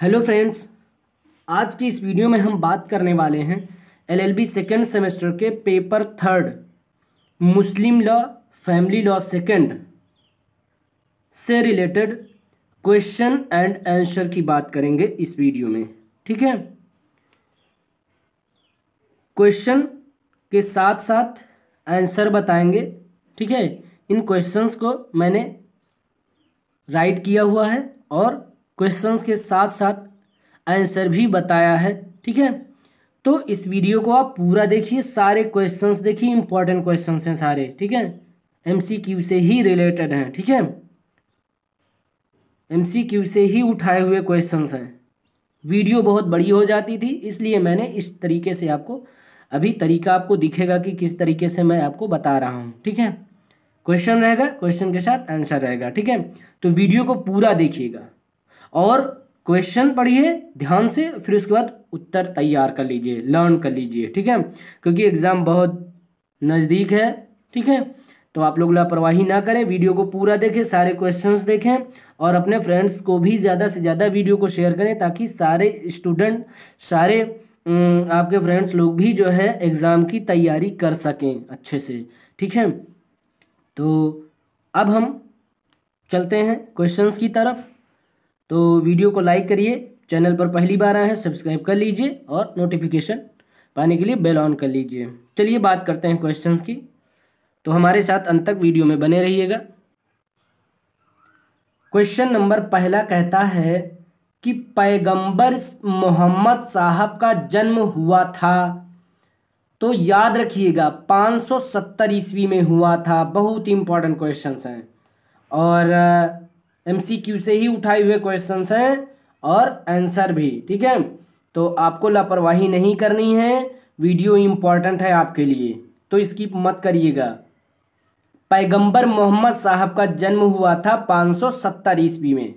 Hello friends, आज की इस वीडियो में हम बात करने वाले हैं एलएलबी सेकेंड सेमेस्टर के paper third, Muslim law, family law second से रिलेटेड क्वेश्चन एंड आंसर की बात करेंगे इस वीडियो में, ठीक है? क्वेश्चन के साथ साथ आंसर बताएँगे, ठीक है? इन क्वेश्चंस को मैंने राइट किया हुआ है और क्वेश्चंस के साथ साथ आंसर भी बताया है, ठीक है? तो इस वीडियो को आप पूरा देखिए, सारे क्वेश्चंस देखिए इंपॉर्टेंट क्वेश्चंस हैं सारे, ठीक है? एमसीक्यू से ही रिलेटेड हैं, ठीक है? एमसीक्यू से ही उठाए हुए क्वेश्चंस हैं। वीडियो बहुत बड़ी हो जाती थी, इसलिए मैंने इस तरीके से आपको, अभी तरीका आपको दिखेगा कि किस तरीके से मैं आपको बता रहा हूँ, ठीक है? क्वेश्चन रहेगा क्वेश्चन के साथ आंसर रहेगा, ठीक है? तो वीडियो को पूरा देखिएगा। और क्वेश्चन पढ़िए, ध्यान से, फिर उसके बाद उत्तर तैयार कर लीजिए लर्न कर लीजिए, ठीक है? क्योंकि एग्ज़ाम बहुत नज़दीक है, ठीक है? तो आप लोग लापरवाही ना करें वीडियो को पूरा देखें, सारे क्वेश्चंस देखें, और अपने फ्रेंड्स को भी ज़्यादा से ज़्यादा वीडियो को शेयर करें, ताकि सारे स्टूडेंट सारे आपके फ्रेंड्स लोग भी जो है एग्ज़ाम की तैयारी कर सकें अच्छे से, ठीक है? तो अब हम चलते हैं क्वेश्चंस की तरफ़। तो वीडियो को लाइक करिए, चैनल पर पहली बार आए हैं, सब्सक्राइब कर लीजिए और नोटिफिकेशन पाने के लिए बेल ऑन कर लीजिए। चलिए बात करते हैं क्वेश्चंस की। तो हमारे साथ अंत तक वीडियो में बने रहिएगा। क्वेश्चन नंबर पहला कहता है कि पैगंबर मोहम्मद साहब का जन्म हुआ था। तो याद रखिएगा 570 ईस्वी में हुआ था। बहुत इंपॉर्टेंट क्वेश्चंस हैं। और एमसीक्यू से ही उठाए हुए क्वेश्चंस हैं और आंसर भी, ठीक है? तो आपको लापरवाही नहीं करनी है वीडियो इंपॉर्टेंट है आपके लिए तो इसकी मत करिएगा। पैगंबर मोहम्मद साहब का जन्म हुआ था 570 ईस्वी में।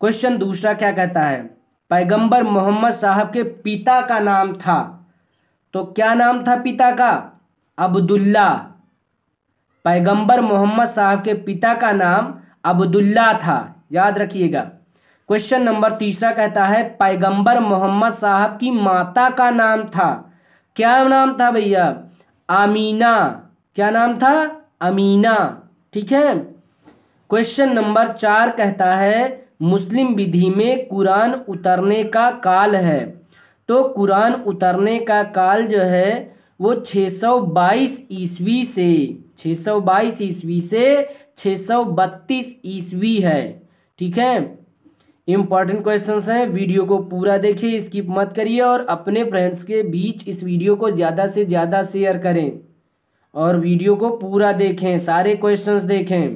क्वेश्चन दूसरा क्या कहता है? पैगंबर मोहम्मद साहब के पिता का नाम था। तो क्या नाम था पिता का? अब्दुल्ला। पैगंबर मोहम्मद साहब के पिता का नाम अब्दुल्ला था। याद रखिएगा। क्वेश्चन नंबर तीसरा कहता है, पैगंबर मोहम्मद साहब की माता का नाम था। क्या नाम था भैया? आमीना। क्या नाम था? अमीना। ठीक है? क्वेश्चन नंबर चार कहता है, मुस्लिम विधि में कुरान उतरने का काल है। तो कुरान उतरने का काल जो है, वो 622 ईस्वी से 622 ईस्वी से 632 ईस्वी है। ठीक है? इंपॉर्टेंट क्वेश्चंस हैं। वीडियो को पूरा देखिए स्किप मत करिए और अपने फ्रेंड्स के बीच इस वीडियो को ज़्यादा से ज़्यादा शेयर करें। और वीडियो को पूरा देखें, सारे क्वेश्चंस देखें।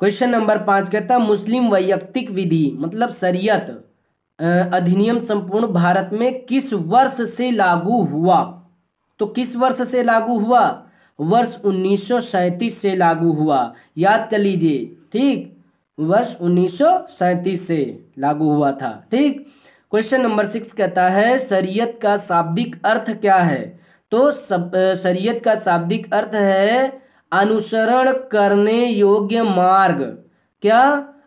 क्वेश्चन नंबर पाँच कहता, मुस्लिम वैयक्तिक विधि मतलब शरीयत अधिनियम संपूर्ण भारत में किस वर्ष से लागू हुआ? तो किस वर्ष से लागू हुआ? वर्ष उन्नीस से लागू हुआ। याद कर लीजिए, ठीक? वर्ष उन्नीस से लागू हुआ था, ठीक? क्वेश्चन नंबर सिक्स कहता है, शरीयत का शाब्दिक अर्थ क्या है? तो शरीयत का शाब्दिक अर्थ है, अनुसरण करने योग्य मार्ग। क्या?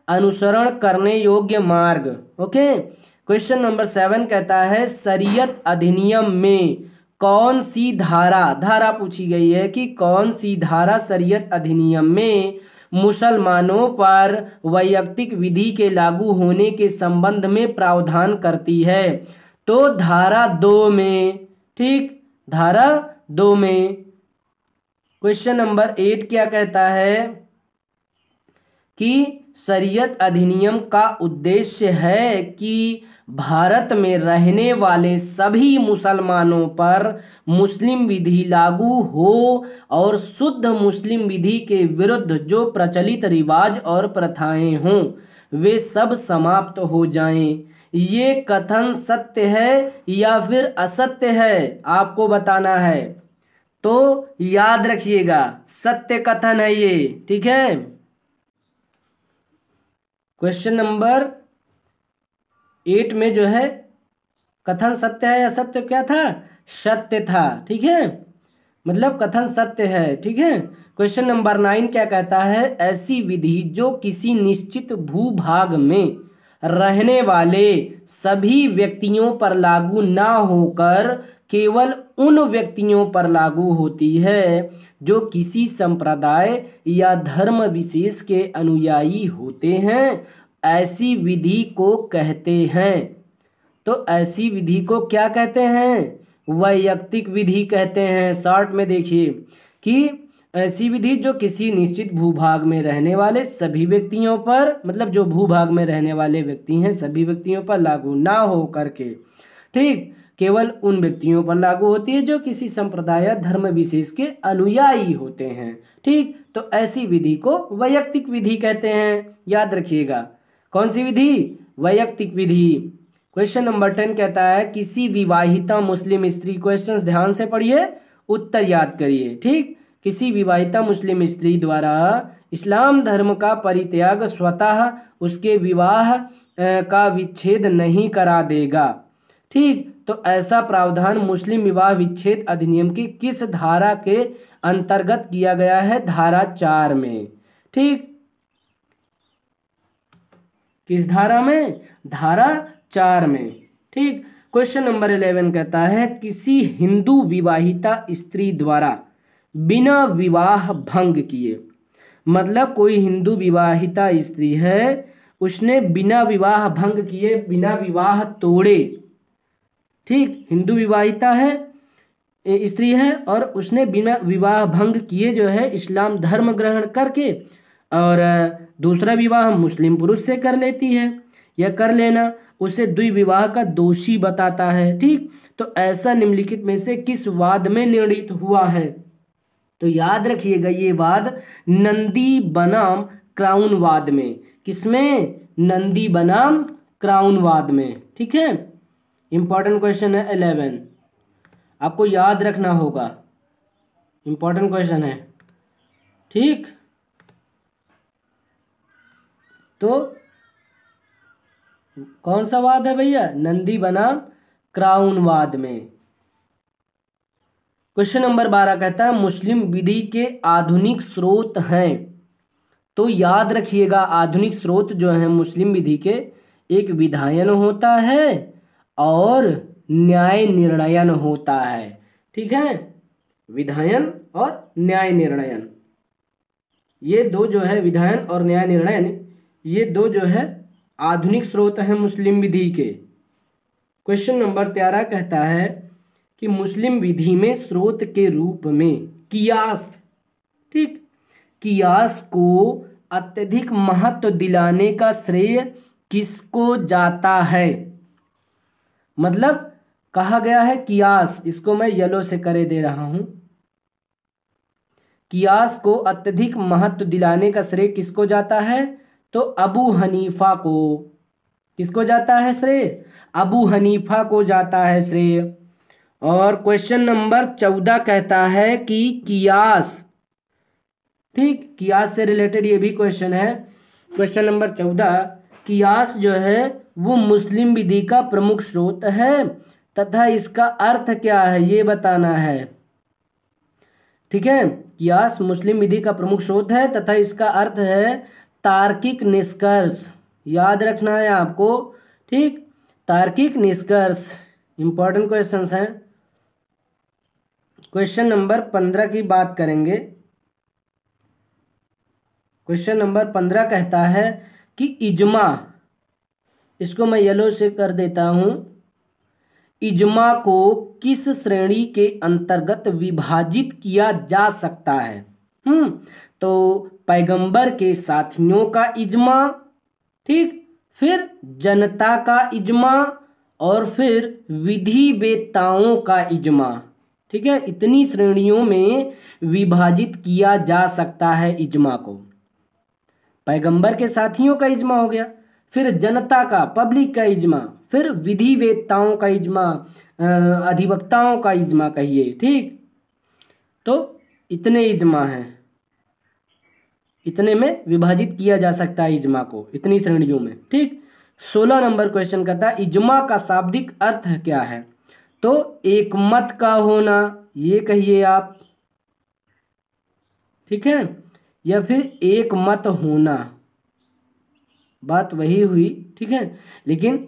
अनुसरण करने योग्य मार्ग। ओके? क्वेश्चन नंबर सेवन कहता है, शरीयत अधिनियम में कौन सी धारा धारा पूछी गई है कि कौन सी धारा शरीयत अधिनियम में मुसलमानों पर वैयक्तिक विधि के लागू होने के संबंध में प्रावधान करती है? तो धारा दो में, ठीक? धारा दो में। क्वेश्चन नंबर एट क्या कहता है कि शरीयत अधिनियम का उद्देश्य है कि भारत में रहने वाले सभी मुसलमानों पर मुस्लिम विधि लागू हो और शुद्ध मुस्लिम विधि के विरुद्ध जो प्रचलित रिवाज और प्रथाएँ हों, वे सब समाप्त हो जाएँ। ये कथन सत्य है या फिर असत्य है, आपको बताना है। तो याद रखिएगा, सत्य कथन है ये, ठीक है? क्वेश्चन नंबर एट में जो है, कथन सत्य है या सत्य क्या था? सत्य था, ठीक है? मतलब कथन सत्य है, ठीक है? क्वेश्चन नंबर नाइन क्या कहता है? ऐसी विधि जो किसी निश्चित भूभाग में रहने वाले सभी व्यक्तियों पर लागू ना होकर केवल उन व्यक्तियों पर लागू होती है जो किसी संप्रदाय या धर्म विशेष के अनुयायी होते हैं। ऐसी विधि को कहते हैं। तो ऐसी विधि को क्या कहते हैं? वैयक्तिक विधि कहते हैं। शॉर्ट में देखिए कि ऐसी विधि जो किसी निश्चित भूभाग में रहने वाले सभी व्यक्तियों पर मतलब जो भूभाग में रहने वाले व्यक्ति हैं, सभी व्यक्तियों पर लागू ना हो करके, ठीक? केवल उन व्यक्तियों पर लागू होती है जो किसी संप्रदाय धर्म विशेष के अनुयायी होते हैं, ठीक? तो ऐसी विधि को वैयक्तिक विधि कहते हैं। याद रखिएगा कौन सी विधि? वैयक्तिक विधि। क्वेश्चन नंबर टेन कहता है, किसी विवाहिता मुस्लिम स्त्री क्वेश्चन ध्यान से पढ़िए, उत्तर याद करिए, ठीक? किसी विवाहिता मुस्लिम स्त्री द्वारा इस्लाम धर्म का परित्याग स्वतः उसके विवाह का विच्छेद नहीं करा देगा, ठीक? तो ऐसा प्रावधान मुस्लिम विवाह विच्छेद अधिनियम की किस धारा के अंतर्गत किया गया है? धारा चार में, ठीक? किस धारा में? धारा चार में। ठीक? क्वेश्चन नंबर इलेवन कहता है, किसी हिंदू विवाहिता स्त्री द्वारा बिना विवाह भंग किए मतलब कोई हिंदू विवाहिता स्त्री है, उसने बिना विवाह भंग किए, बिना विवाह तोड़े। ठीक? हिंदू विवाहिता है स्त्री है और उसने बिना विवाह भंग किए जो है, इस्लाम धर्म ग्रहण करके और दूसरा विवाह मुस्लिम पुरुष से कर लेती है। या कर लेना उसे द्विविवाह का दोषी बताता है, ठीक? तो ऐसा निम्नलिखित में से किस वाद में निर्णित हुआ है? तो याद रखिएगा ये वाद नंदी बनाम क्राउन वाद में। किसमें नंदी बनाम क्राउन वाद में, ठीक है? इंपॉर्टेंट क्वेश्चन है एलेवन आपको याद रखना होगा। इंपॉर्टेंट क्वेश्चन है, ठीक? तो कौन सा वाद है भैया? नंदी बनाम क्राउन वाद में। क्वेश्चन नंबर बारह कहता है, मुस्लिम विधि के आधुनिक स्रोत हैं। तो याद रखिएगा, आधुनिक स्रोत जो है, मुस्लिम विधि के, एक विधायन होता है और न्याय निर्णयन होता है। ठीक है? विधायन और न्याय निर्णयन। ये दो जो है, विधायन और न्याय निर्णयन ये दो जो है, आधुनिक स्रोत हैं मुस्लिम विधि के। क्वेश्चन नंबर तेरह कहता है कि मुस्लिम विधि में स्रोत के रूप में कियास, ठीक? कियास को अत्यधिक महत्व दिलाने का श्रेय किसको जाता है? मतलब कहा गया है कियास, इसको मैं येलो से करे दे रहा हूँ। कियास को अत्यधिक महत्व दिलाने का श्रेय किसको जाता है? तो अबू हनीफा को किसको जाता है श्रेय? अबू हनीफा को जाता है श्रेय। और क्वेश्चन नंबर चौदह कहता है कि कियास। ठीक, कियास से रिलेटेड ये भी क्वेश्चन है। क्वेश्चन नंबर चौदह, कियास जो है, वो मुस्लिम विधि का प्रमुख स्रोत है। तथा इसका अर्थ क्या है, ये बताना है। ठीक है? कियास मुस्लिम विधि का प्रमुख स्रोत है, तथा इसका अर्थ है तार्किक निष्कर्ष। याद रखना है आपको। ठीक? तार्किक निष्कर्ष। इंपॉर्टेंट क्वेश्चन हैं। क्वेश्चन नंबर पंद्रह की बात करेंगे। क्वेश्चन नंबर पंद्रह कहता है कि इजमा। इसको मैं येलो से कर देता हूँ। इजमा को किस श्रेणी के अंतर्गत विभाजित किया जा सकता है? हम्म तो पैगंबर के साथियों का इजमा, ठीक? फिर जनता का इजमा और फिर विधि वेताओं का इजमा, ठीक है? इतनी श्रेणियों में विभाजित किया जा सकता है इजमा को। पैगंबर के साथियों का इजमा हो गया, फिर जनता का, पब्लिक का इजमा, फिर विधि वेताओं का इजमा अधिवक्ताओं का इजमा कहिए, ठीक? तो इतने इजमा हैं। इतने में विभाजित किया जा सकता है इजमा को, इतनी श्रेणियों में। ठीक? सोलह नंबर क्वेश्चन करता है, इजमा का शाब्दिक अर्थ क्या है? तो एक मत का होना, ये कहिए आप। ठीक है? या फिर एक मत होना। बात वही हुई, ठीक है? लेकिन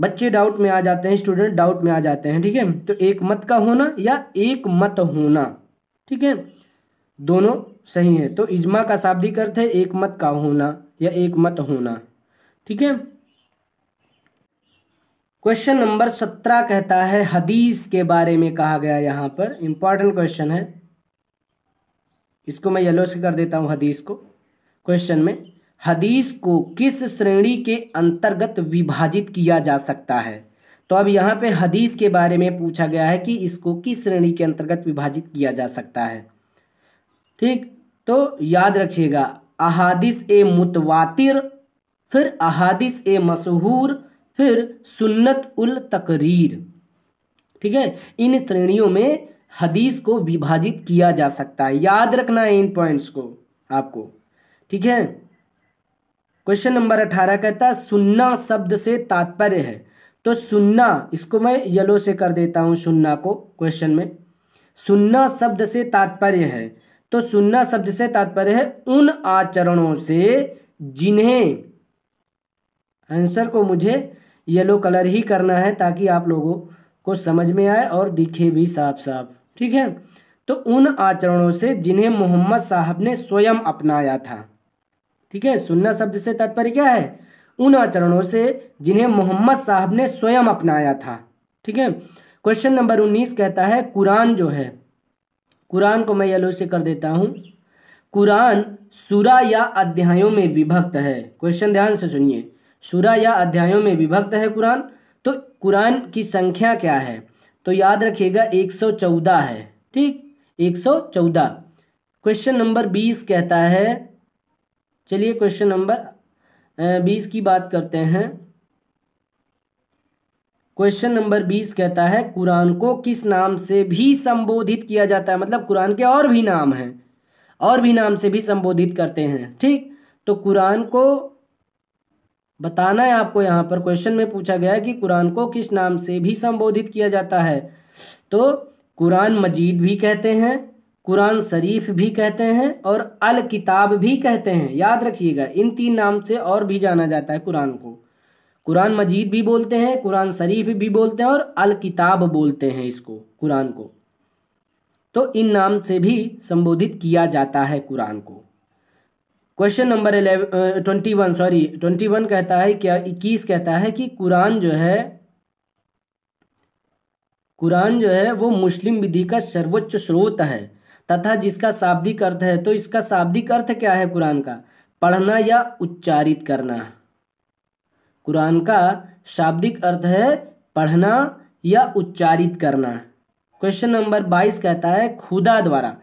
बच्चे डाउट में आ जाते हैं स्टूडेंट डाउट में आ जाते हैं, ठीक है? तो एक मत का होना या एक मत होना, ठीक है? दोनों सही है। तो इजमा का शाब्दिक अर्थ है एक मत का होना या एक मत होना। ठीक है? क्वेश्चन नंबर सत्रह कहता है, हदीस के बारे में कहा गया यहाँ पर। इंपॉर्टेंट क्वेश्चन है। इसको मैं येलो से कर देता हूँ, हदीस को। क्वेश्चन में, हदीस को किस श्रेणी के अंतर्गत विभाजित किया जा सकता है? तो अब यहाँ पे हदीस के बारे में पूछा गया है कि इसको किस श्रेणी के अंतर्गत विभाजित किया जा सकता है। ठीक? तो याद रखिएगा, अहादिस ए मुतवातिर, फिर अहादिस ए मशहूर, फिर सुन्नत उल तकरीर। ठीक है? इन श्रेणियों में हदीस को विभाजित किया जा सकता है। याद रखना है इन पॉइंट्स को आपको। ठीक है? क्वेश्चन नंबर अठारह कहता है, सुन्ना शब्द से तात्पर्य है। तो सुन्ना, इसको मैं येलो से कर देता हूँ, सुन्ना को क्वेश्चन में। सुन्ना शब्द से तात्पर्य है। तो सुन्ना शब्द से तात्पर्य है उन आचरणों से जिन्हें। आंसर को मुझे येलो कलर ही करना है ताकि आप लोगों को समझ में आए और दिखे भी साफ़ साफ़ ठीक है? तो उन आचरणों से जिन्हें मोहम्मद साहब ने स्वयं अपनाया था। ठीक है? सुन्ना शब्द से तात्पर्य क्या है? उन आचरणों से जिन्हें मोहम्मद साहब ने स्वयं अपनाया था। ठीक है? क्वेश्चन नंबर उन्नीस कहता है, कुरान जो है कुरान को मैं येलो से कर देता हूँ। कुरान सुरा या अध्यायों में विभक्त है। क्वेश्चन ध्यान से सुनिए। सुरा या अध्यायों में विभक्त है कुरान? तो कुरान की संख्या क्या है? तो याद रखिएगा, एक सौ चौदह है। ठीक? एक सौ चौदह। क्वेश्चन नंबर बीस कहता है। चलिए क्वेश्चन नंबर बीस की बात करते हैं। क्वेश्चन नंबर बीस कहता है, कुरान को किस नाम से भी संबोधित किया जाता है? मतलब कुरान के और भी नाम हैं, और भी नाम से भी संबोधित करते हैं, ठीक? तो कुरान को बताना है आपको यहाँ पर क्वेश्चन में पूछा गया है कि कुरान को किस नाम से भी संबोधित किया जाता है। तो कुरान मजीद भी कहते हैं, कुरान शरीफ भी कहते हैं और अल किताब भी कहते हैं। याद रखिएगा, इन तीन नाम से और भी जाना जाता है कुरान को। कुरान मजीद भी बोलते हैं, कुरान शरीफ भी बोलते हैं और अल किताब बोलते हैं इसको, कुरान को। तो इन नाम से भी संबोधित किया जाता है कुरान को। Question number eleven twenty one sorry twenty one कहता है, क्या इक्कीस कहता है कि कुरान जो है, कुरान जो है वो मुस्लिम विधि का सर्वोच्च स्रोत है, तथा जिसका शाब्दिक अर्थ है तो इसका शाब्दिक अर्थ क्या है कुरान का? पढ़ना या उच्चारित करना। कुरान का शाब्दिक अर्थ है पढ़ना या उच्चारित करना। क्वेश्चन नंबर बाईस कहता है खुदा द्वारा।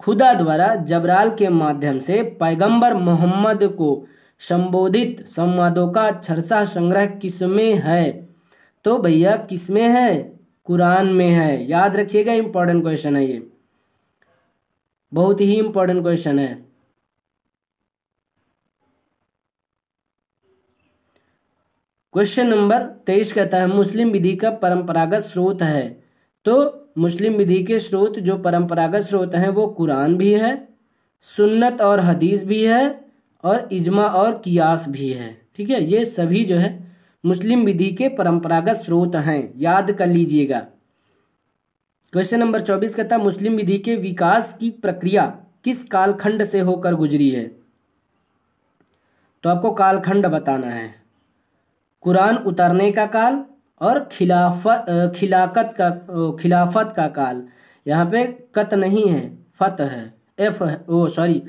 खुदा द्वारा जबराल के माध्यम से पैगंबर मोहम्मद को संबोधित संवादों का छरसा संग्रह किसमें है? तो भैया किसमें है? कुरान में है। याद रखिएगा इंपॉर्टेंट क्वेश्चन है ये। बहुत ही इंपॉर्टेंट क्वेश्चन है। क्वेश्चन नंबर तेईस कहता है, मुस्लिम विधि का परंपरागत स्रोत है। तो मुस्लिम विधि के स्रोत, जो परंपरागत स्रोत हैं, वो कुरान भी है, सुन्नत और हदीस भी है, और इजमा और कियास भी है। ठीक है? ये सभी जो है, मुस्लिम विधि के परंपरागत स्रोत हैं। याद कर लीजिएगा। क्वेश्चन नंबर चौबीस कहता है, मुस्लिम विधि के विकास की प्रक्रिया किस कालखंड से होकर गुजरी है? तो आपको कालखंड बताना है। कुरान उतरने का काल और खिलाफत खिलाकत का खिलाफत का काल। यहाँ पे कत नहीं है, फत है, एफ़ ओ, सॉरी,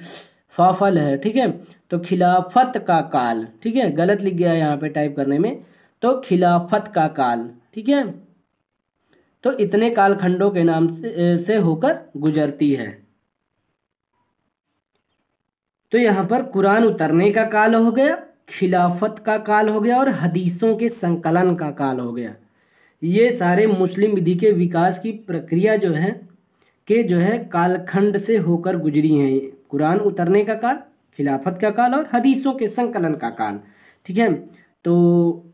फाफल है, ठीक है? तो खिलाफत का काल, ठीक है? गलत लिख गया यहाँ पे टाइप करने में। तो खिलाफत का काल, ठीक है? तो इतने कालखंडों के नाम से से होकर गुजरती है। तो यहाँ पर कुरान उतरने का काल हो गया खिलाफत का काल हो गया और हदीसों के संकलन का काल हो गया। ये सारे मुस्लिम विधि के विकास की प्रक्रिया जो है, के जो है कालखंड से होकर गुजरी हैं। कुरान उतरने का काल, खिलाफत का काल और हदीसों के संकलन का काल। ठीक है? तो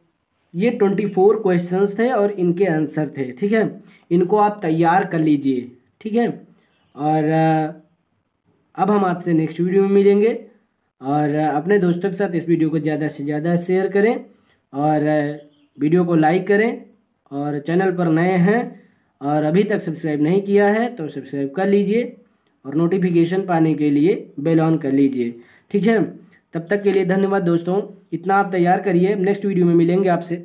ये ट्वेंटी फोर क्वेश्चन थे और इनके आंसर थे। ठीक है? इनको आप तैयार कर लीजिए। ठीक है? और, अब हम आपसे नेक्स्ट वीडियो में मिलेंगे। और अपने दोस्तों के साथ इस वीडियो को ज़्यादा से ज़्यादा शेयर करें और वीडियो को लाइक करें और चैनल पर नए हैं और अभी तक सब्सक्राइब नहीं किया है तो सब्सक्राइब कर लीजिए और नोटिफिकेशन पाने के लिए बेल ऑन कर लीजिए। ठीक है? तब तक के लिए धन्यवाद दोस्तों। इतना आप तैयार करिए। नेक्स्ट वीडियो में मिलेंगे आपसे।